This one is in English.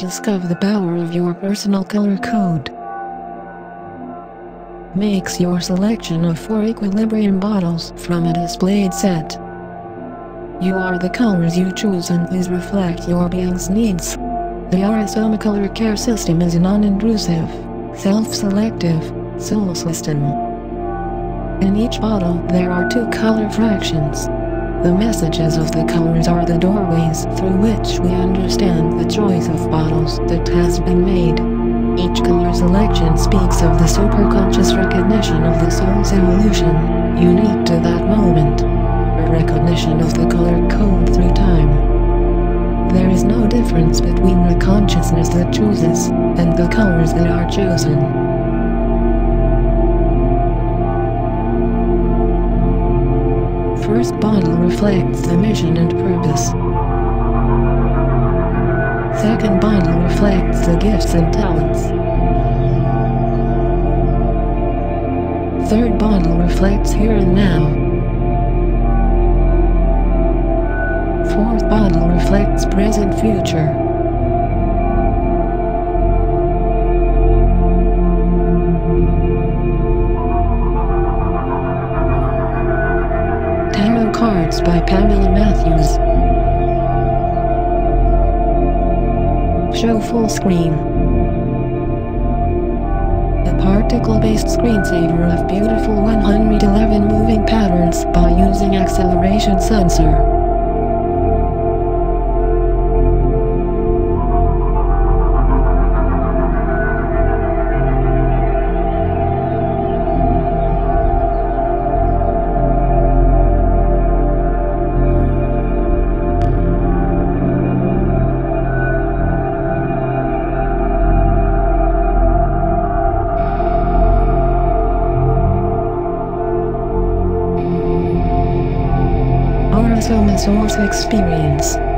Discover the power of your personal color code. Makes your selection of four equilibrium bottles from a displayed set. You are the colors you choose and these reflect your being's needs. The Aura-Soma color care system is a non-intrusive, self-selective, soul system. In each bottle there are two color fractions. The messages of the colors are the doorways through which we understand the choice of bottles that has been made. Each color selection speaks of the superconscious recognition of the soul's evolution, unique to that moment. A recognition of the color code through time. There is no difference between the consciousness that chooses and the colors that are chosen. First bottle reflects the mission and purpose. Second bottle reflects the gifts and talents. Third bottle reflects here and now. Fourth bottle reflects present future. Cards by Pamela Matthews. Show full screen. A particle-based screensaver of beautiful 111 moving patterns by using acceleration sensor. Soma Source Experience